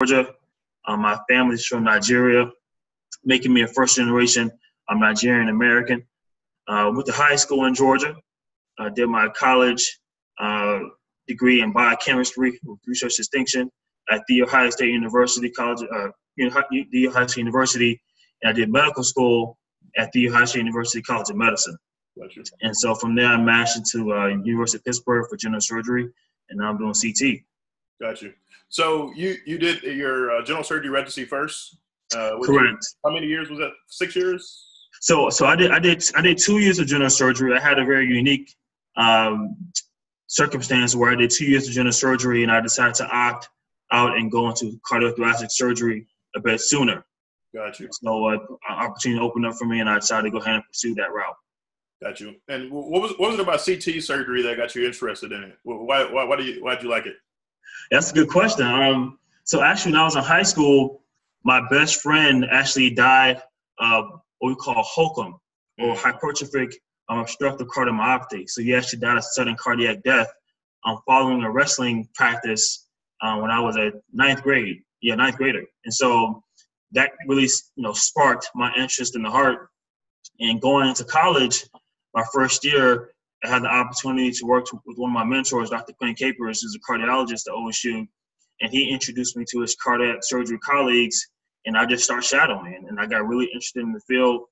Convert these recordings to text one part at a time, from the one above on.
Georgia. Um, my family's from Nigeria, making me a first generation I'm Nigerian American. Uh, went to high school in Georgia. I did my college uh, degree in biochemistry with research distinction at The Ohio State University College, uh, The Ohio State University, and I did medical school at The Ohio State University College of Medicine. Gotcha. And so from there, I matched into uh, University of Pittsburgh for general surgery, and now I'm doing CT. Got you. So you you did your uh, general surgery residency first. Uh, Correct. You, how many years was that? Six years. So so I did I did I did two years of general surgery. I had a very unique um, circumstance where I did two years of general surgery, and I decided to opt out and go into cardiothoracic surgery a bit sooner. Got you. So uh, opportunity opened up for me, and I decided to go ahead and pursue that route. Got you. And what was what was it about CT surgery that got you interested in it? Why why why do you why did you like it? That's a good question. Um, so actually, when I was in high school, my best friend actually died of what we call HOCM or mm. hypertrophic um, obstructive cardiomyopathy. So he actually died of sudden cardiac death um, following a wrestling practice uh, when I was a ninth grade, yeah, ninth grader. And so that really, you know, sparked my interest in the heart. And going into college, my first year, I had the opportunity to work with one of my mentors, Dr. Quinn Capers, who's a cardiologist at OSU, and he introduced me to his cardiac surgery colleagues, and I just started shadowing, and I got really interested in the field,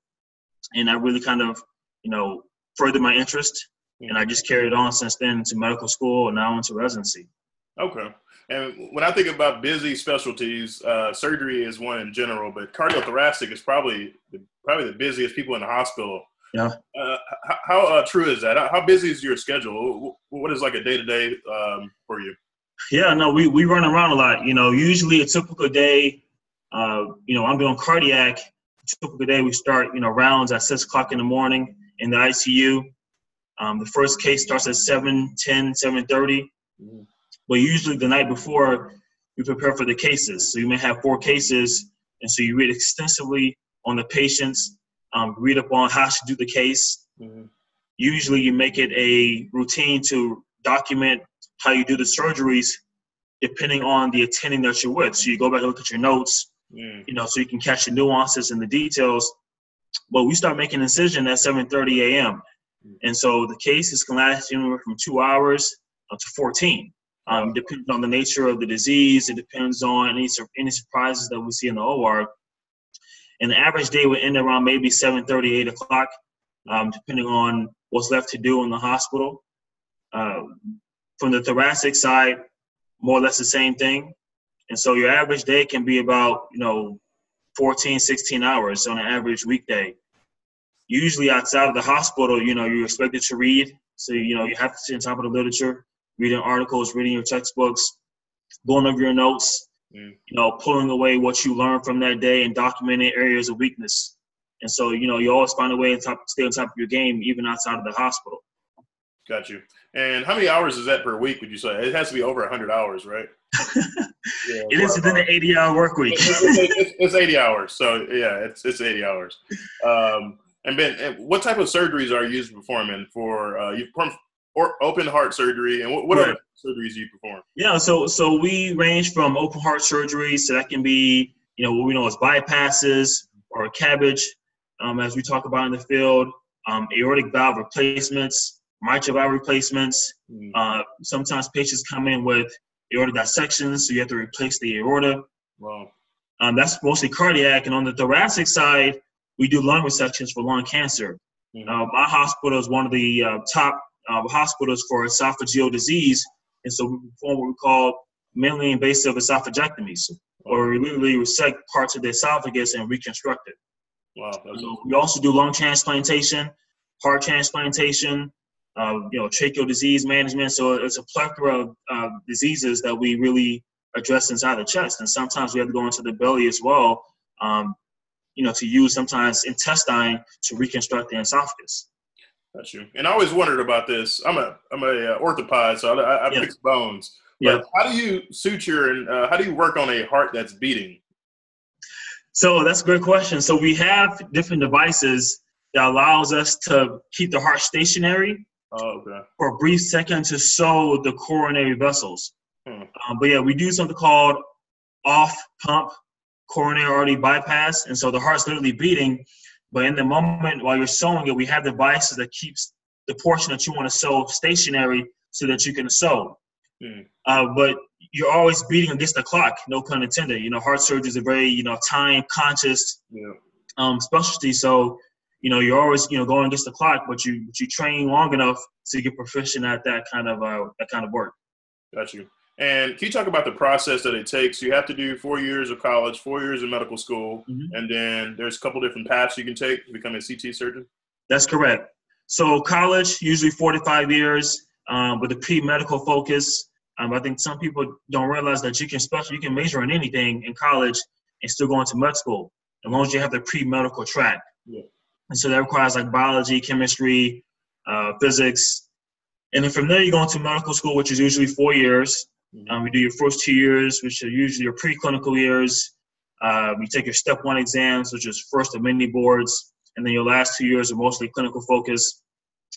and I really kind of, you know, furthered my interest, and I just carried on since then to medical school and now into residency. Okay. And when I think about busy specialties, uh, surgery is one in general, but cardiothoracic is probably the, probably the busiest people in the hospital. Yeah. Uh, how, how uh, true is that? How busy is your schedule? What is like a day to day for you? Yeah, no, we, we run around a lot. You know, usually a typical day, uh, you know, I'm doing cardiac. Typical day, we start, you know, rounds at six o'clock in the morning in the ICU. Um, the first case starts at 7, 10, 7.30. Mm-hmm. But usually the night before, we prepare for the cases. So you may have four cases, and so you read extensively on the patients, um, read up on how to do the case. Mm-hmm. Usually you make it a routine to document how you do the surgeries depending on the attending that you're with. So you go back and look at your notes, mm. you know, so you can catch the nuances and the details. But we start making incision at 7:30 a.m. Mm. And so the cases can last anywhere from two hours to 14. Um, depends on the nature of the disease. It depends on any any surprises that we see in the OR. And the average day would end around maybe 7:30, 8 o'clock, um, depending on what's left to do in the hospital. Uh, from the thoracic side, more or less the same thing. And so your average day can be about, you know, 14, 16 hours on an average weekday. Usually outside of the hospital, you know, you're expected to read. So, you know, you have to stay on top of the literature reading articles, reading your textbooks, going over your notes, mm. you know, pulling away what you learned from that day and documenting areas of weakness. And so, you know, you always find a way to top, stay on top of your game, even outside of the hospital. Got you. And how many hours is that per week? Would you say it has to be over 100 hours, right? yeah, it is within an 80 hour work week. it's, it's, it's, 80 hours, so yeah, it's it's 80 hours. Um, and Ben, what type of surgeries are you performing for? Uh, you perform or open heart surgery, and what, what right. other surgeries do you perform? Yeah, so so we range from open heart surgery, so that can be you know what we know as bypasses or CABG, um, as we talk about in the field, um, aortic valve replacements, mitral valve replacements. Mm. Uh, sometimes patients come in with aortic dissections, so you have to replace the aorta. Wow. Um, that's mostly cardiac, and on the thoracic side, we do lung resections for lung cancer. Mm-hmm. Uh, my hospital is one of the uh, top uh, hospitals for esophageal disease, and so we perform what we call minimally invasive esophagectomies, or we literally resect parts of the esophagus and reconstruct it. Wow. So we also do lung transplantation, heart transplantation, uh, you know, tracheal disease management. So it's a plethora of uh, diseases that we really address inside the chest, and sometimes we have to go into the belly as well. Um, you know, to use sometimes intestine to reconstruct the esophagus. That's you. And I always wondered about this. I'm a I'm a uh, orthopod, so I, I yeah. fix bones. But yeah. how do you suture and uh, how do you work on a heart that's beating? So that's a great question. So we have different devices that allows us to keep the heart stationary oh, okay. for a brief second to sew the coronary vessels. Hmm. Um, but yeah, we do something called off pump coronary artery bypass, and so the heart's literally beating. But in the moment while you're sewing it, we have devices that keeps the portion that you want to sew stationary so that you can sew. Mm. Uh, but you're always beating against the clock, no pun intended. You know, heart surgery is a very you know time conscious yeah. um, specialty, so you know you're always you know going against the clock, but you but you train long enough to get proficient at that kind of uh, that kind of work. Got you. And can you talk about the process that it takes? You have to do four years of college, four years of medical school, mm-hmm. and then there's a couple different paths you can take to become a CT surgeon. That's correct. So college, usually four to five years, um, with a pre-medical focus. Um, I think some people don't realize that you can special, you can major in anything in college and still go into med school as long as you have the pre-medical track. Yeah. And so that requires like biology, chemistry, uh, physics, and then from there you go into medical school, which is usually four years. Mm-hmm. Um, you do your first two years, which are usually your preclinical years. Uh, you take your step one exams, which is first of many boards, and then your last two years are mostly clinical focus.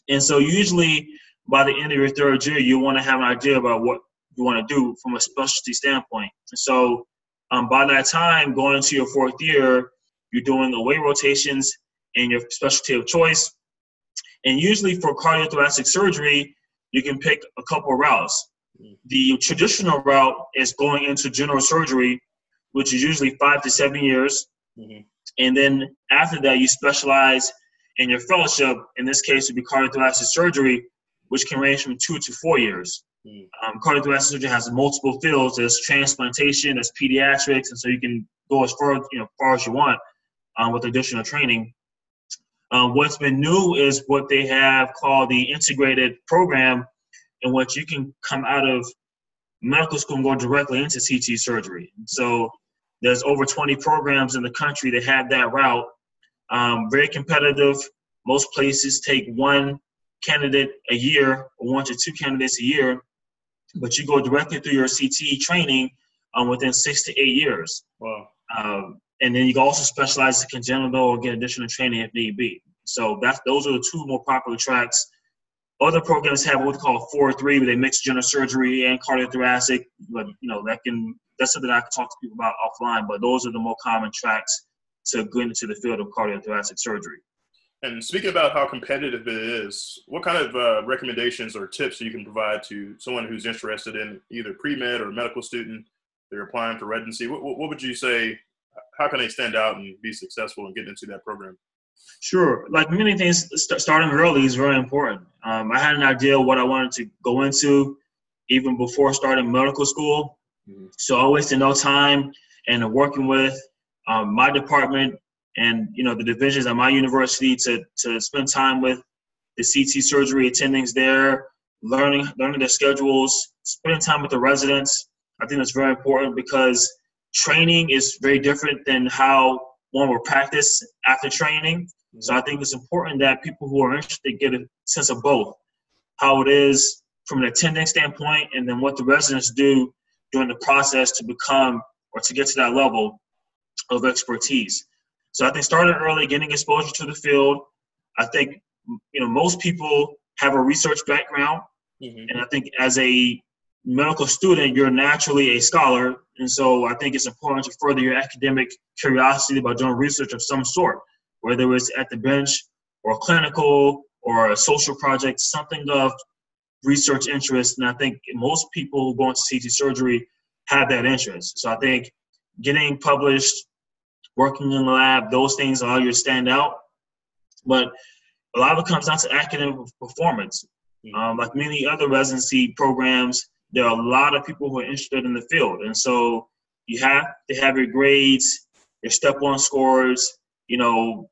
And so usually by the end of your third year, you want to have an idea about what you want to do from a specialty standpoint. And so um, by that time, going into your fourth year, you're doing away rotations in your specialty of choice. And usually for cardiothoracic surgery, you can pick a couple routes. The traditional route is going into general surgery, which is usually five to seven years. Mm-hmm. And then after that, you specialize in your fellowship. In this case, would be cardiothoracic surgery, which can range from two to four years. Mm. Um, cardiothoracic surgery has multiple fields. There's transplantation, there's pediatrics, and so you can go as far you know far as you want um, with additional training. Um, what's been new is what they have called the integrated program, in which you can come out of medical school and go directly into CT surgery. So there's over 20 programs in the country that have that route. Um, very competitive. Most places take one candidate a year or one to two candidates a year, but you go directly through your CT training um, within six to eight years. Wow. Um, and then you can also specialize in congenital or get additional training if need be. So that's those are the two more popular tracks. Other programs have what we call four three, where they mix general surgery and cardiothoracic. But you know that can that's something I can talk to people about offline. But those are the more common tracks to go into the field of cardiothoracic surgery. And speaking about how competitive it is, what kind of uh, recommendations or tips you can provide to someone who's interested in either pre-med or medical student? They're applying for residency. What, what would you say? How can they stand out and be successful in getting into that program? Sure. Like many things, st- starting early is very important. Um, I had an idea what I wanted to go into even before starting medical school. Mm-hmm. So I wasted no time and working with um, my department and you know the divisions at my university to to spend time with the CT surgery attendings there, learning learning their schedules, spending time with the residents. I think that's very important because training is very different than how one will practice after training. So I think it's important that people who are interested get a sense of both, how it is from an attending standpoint, and then what the residents do during the process to become or to get to that level of expertise. So I think starting early, getting exposure to the field. I think you know most people have a research background, mm-hmm. and I think as a medical student, you're naturally a scholar, and so I think it's important to further your academic curiosity by doing research of some sort, whether it's at the bench or clinical or a social project, something of research interest. And I think most people who go into CT surgery have that interest. So I think getting published working in the lab, those things allow you to stand out. But a lot of it comes down to academic performance. Hmm. Um, like many other residency programs, there are a lot of people who are interested in the field. And so you have to have your grades, your step one scores, you know,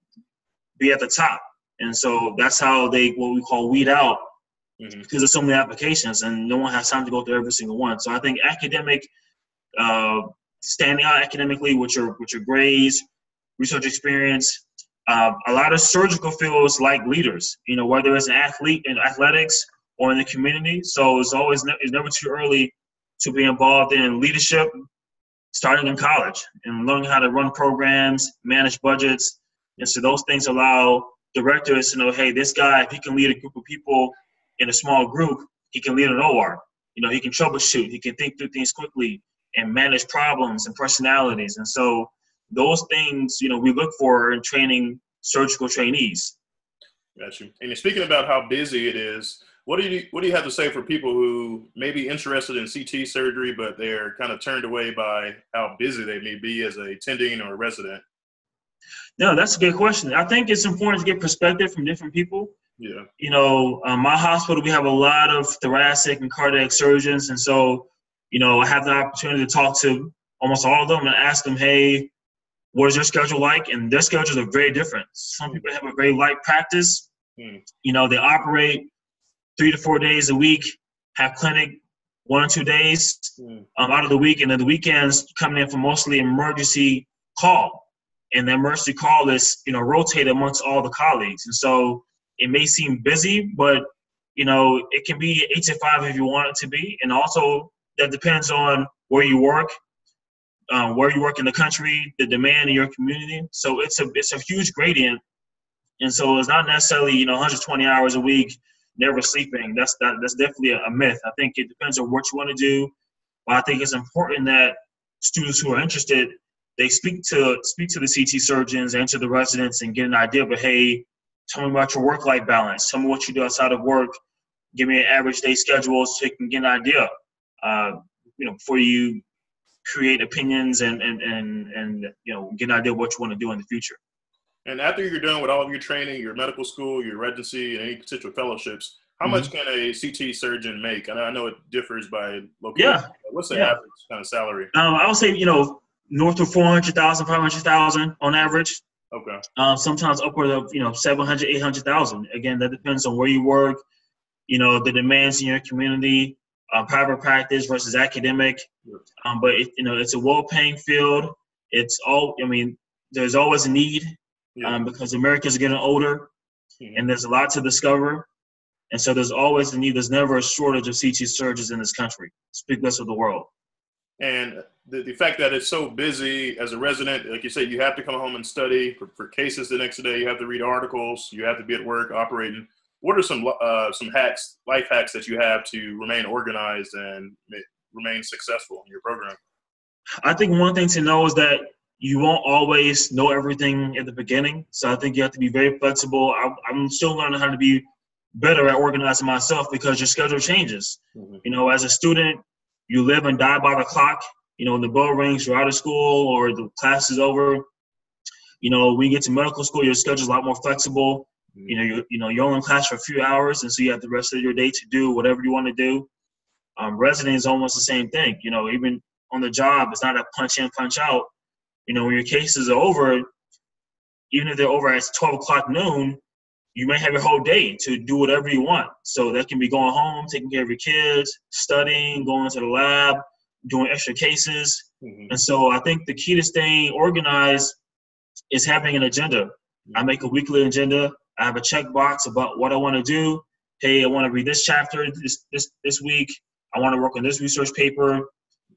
be at the top. And so that's how they, what we call weed out, mm-hmm. because there's so many applications and no one has time to go through every single one. So I think academic uh, standing out academically with your with your grades, research experience. Uh, a lot of surgical fields like leaders, you know, whether it's an athlete in athletics or in the community. So it's always ne- it's never too early to be involved in leadership, starting in college and learning how to run programs, manage budgets, and so those things allow directors to know, hey, this guy, if he can lead a group of people in a small group, he can lead an OR. You know, he can troubleshoot, he can think through things quickly, and manage problems and personalities. And so those things, you know, we look for in training surgical trainees. Got you. And speaking about how busy it is, what do you what do you have to say for people who may be interested in CT surgery, but they're kind of turned away by how busy they may be as a attending or a resident? No, that's a good question. I think it's important to get perspective from different people. Yeah. You know, um, my hospital, we have a lot of thoracic and cardiac surgeons. And so, you know, I have the opportunity to talk to almost all of them and ask them, hey, what is your schedule like? And their schedules are very different. Some people have a very light practice. Hmm. You know, they operate three to four days a week, have clinic one or two days mm. um, out of the week, and then the weekends coming in for mostly emergency call. And the emergency call is, you know, rotate amongst all the colleagues. And so it may seem busy, but, you know, it can be eight to five if you want it to be. And also that depends on where you work, um, where you work in the country, the demand in your community. So it's a, it's a huge gradient. And so it's not necessarily, you know, 120 hours a week never sleeping. That's that, that's definitely a, myth. I think it depends on what you want to do. But I think it's important that students who are interested they speak to speak to the CT surgeons and to the residents and get an idea of hey, tell me about your work life balance. Tell me what you do outside of work. Give me an average day schedule so you can get an idea. Uh, you know, before you create opinions and and and and you know get an idea of what you want to do in the future. And after you're done with all of your training, your medical school, your residency, and any potential fellowships, how mm-hmm. much can a CT surgeon make? And I know it differs by location. Yeah. What's the yeah. average kind of salary? Um, I would say, you know, north of 400,000, 500,000 on average. Okay. Um, sometimes upward of, you know, 700, 800,000. Again, that depends on where you work, you know, the demands in your community, uh, private practice versus academic. Um, but, it, you know, it's a well-paying field. It's all, I mean, there's always a need yeah. um, because Americans are getting older mm-hmm. and there's a lot to discover. And so there's always a need. There's never a shortage of CT surgeons in this country, speak less of the world. And the, the fact that it's so busy as a resident, like you said, you have to come home and study for, for cases the next day. You have to read articles. You have to be at work operating. What are some uh, some hacks, life hacks that you have to remain organized and remain successful in your program? I think one thing to know is that you won't always know everything at the beginning. So I think you have to be very flexible. I, am still learning how to be better at organizing myself because your schedule changes. Mm-hmm. You know, as a student, you live and die by the clock. You know, when the bell rings, you're out of school or the class is over. You know, when you get to medical school, your schedule's a lot more flexible. Mm-hmm. You know, you you know you're only in class for a few hours, and so you have the rest of your day to do whatever you want to do. Um, resident is almost the same thing. You know, even on the job, it's not a punch in, punch out you know, when your cases are over, even if they're over at 12 o'clock noon, you may have your whole day to do whatever you want. So that can be going home, taking care of your kids, studying, going to the lab, doing extra cases. Mm-hmm. And so I think the key to staying organized is having an agenda. Mm-hmm. I make a weekly agenda. I have a checkbox about what I want to do. Hey, I want to read this chapter this this this week. I want to work on this research paper.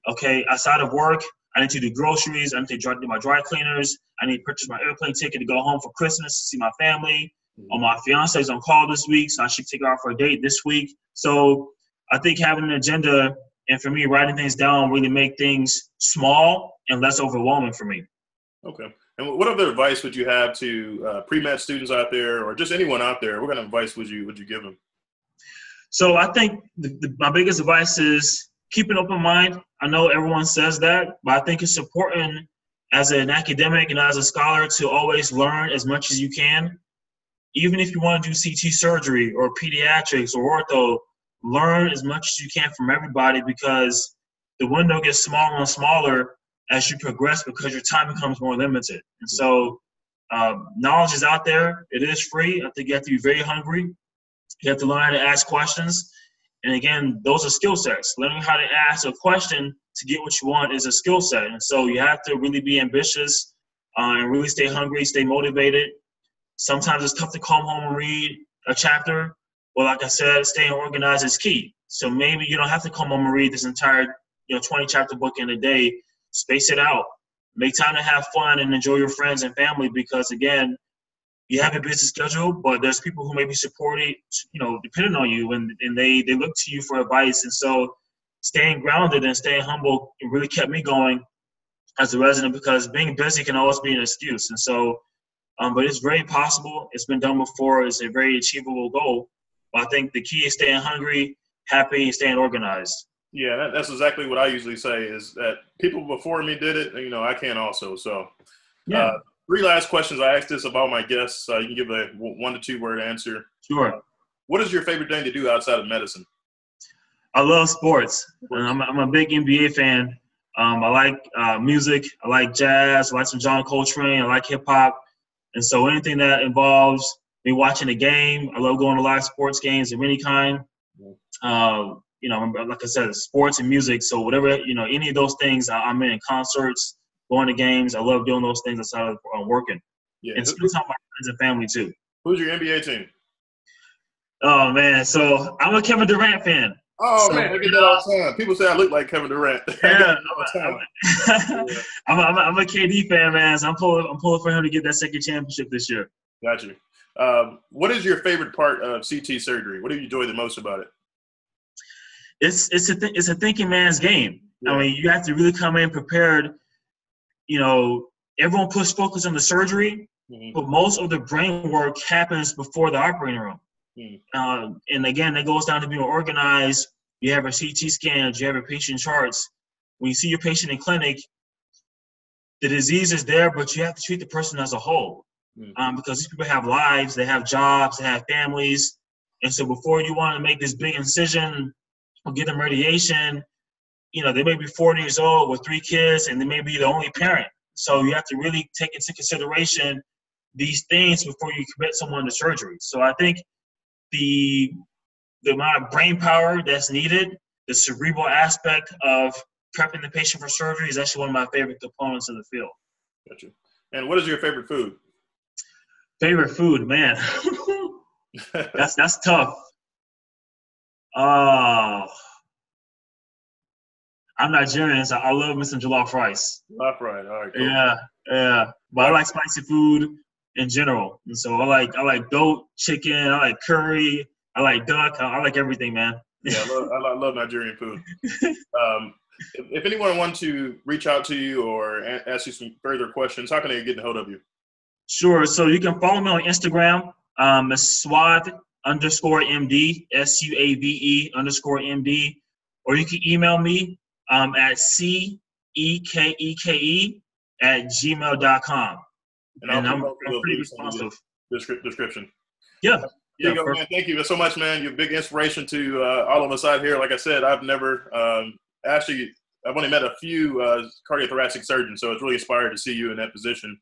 Okay, outside of work, I need to do groceries. I need to do my dry cleaners. I need to purchase my airplane ticket to go home for Christmas to see my family. Mm-hmm. Oh, my fiance is on call this week, so I should take her out for a date this week. So I think having an agenda and for me, writing things down really make things small and less overwhelming for me. Okay. And what other advice would you have to uh, pre-med students out there, or just anyone out there? What kind of advice would you would you give them? So I think the, the, my biggest advice is keep an open mind. I know everyone says that, but I think it's important as an academic and as a scholar to always learn as much as you can. Even if you want to do CT surgery or pediatrics or ortho, learn as much as you can from everybody because the window gets smaller and smaller as you progress because your time becomes more limited. And so, um, knowledge is out there. It is free. I think you have to be very hungry. You have to learn how to ask questions. And again, those are skill sets. Learning how to ask a question to get what you want is a skill set. And so you have to really be ambitious uh, and really stay hungry, stay motivated. Sometimes it's tough to come home and read a chapter. Well, like I said, staying organized is key. So maybe you don't have to come home and read this entire, you know, 20 chapter book in a day. Space it out. Make time to have fun and enjoy your friends and family because again, you have a busy schedule, but there's people who may be supporting, you know, depending on you, and, and they they look to you for advice. And so, staying grounded and staying humble really kept me going as a resident because being busy can always be an excuse. And so, um, but it's very possible. It's been done before. It's a very achievable goal. But I think the key is staying hungry, happy, and staying organized. Yeah, that, that's exactly what I usually say is that people before me did it, you know, I can also. So, yeah. Uh, three last questions. I asked this about my guests. Uh, you can give a one to two word answer. Sure. Uh, what is your favorite thing to do outside of medicine? I love sports. I'm, I'm a big NBA fan. Um, I like uh, music. I like jazz. I like some John Coltrane. I like hip hop. And so anything that involves me watching a game, I love going to live sports games of any kind. Uh, you know, like I said, sports and music. So whatever, you know, any of those things, I'm in concerts, going to games. I love doing those things outside of uh, working. Yeah. And spend time with my friends and family too. Who's your NBA team? Oh man, so I'm a Kevin Durant fan. Oh so, man, I get that all the time. People say I look like Kevin Durant. Yeah, I'm, I'm, I'm, I'm, a KD fan, man. So I'm pulling, I'm pulling for him to get that second championship this year. Got you. Um, what is your favorite part of CT surgery? What do you enjoy the most about it? It's it's a th- it's a thinking man's game. Yeah. I mean, you have to really come in prepared. You know, everyone puts focus on the surgery, mm-hmm. but most of the brain work happens before the operating room. Mm. Uh, and again, it goes down to being organized. You have a CT scans, you have a patient charts. When you see your patient in clinic, the disease is there, but you have to treat the person as a whole. Mm. Um, because these people have lives, they have jobs, they have families. And so before you want to make this big incision or give them radiation, you know, they may be 40 years old with three kids and they may be the only parent. So you have to really take into consideration these things before you commit someone to surgery. So I think the the amount of brain power that's needed, the cerebral aspect of prepping the patient for surgery is actually one of my favorite components of the field. Gotcha. And what is your favorite food? Favorite food, man. that's that's tough. Uh I'm Nigerian, so I love me some jollof rice. Jollof rice, all right. Cool. Yeah, yeah. But I like spicy food in general. And so I like I like goat, chicken, I like curry, I like duck, I, I like everything, man. yeah, I love, I love Nigerian food. um, if, if, anyone wants to reach out to you or ask you some further questions, how can they get a hold of you? Sure. So you can follow me on Instagram, um, Suave underscore MD, S U A V E underscore MD, or you can email me um, at C E K E K E at gmail.com and, and I'm, I'm pretty responsive. Description. Yeah. Yeah, go, man, thank you so much, man. You're a big inspiration to uh, all of us out here. Like I said, I've never um, actually I've only met a few uh, cardiothoracic surgeons, so it's really inspired to see you in that position.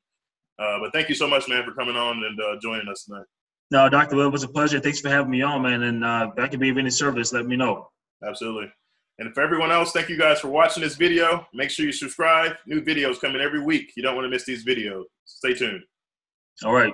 Uh, but thank you so much, man, for coming on and uh, joining us tonight. No, Dr. Webb, it was a pleasure. Thanks for having me on, man. And uh, if I can be of any service, let me know. Absolutely. And for everyone else, thank you guys for watching this video. Make sure you subscribe. New videos coming every week. You don't want to miss these videos. Stay tuned. All right.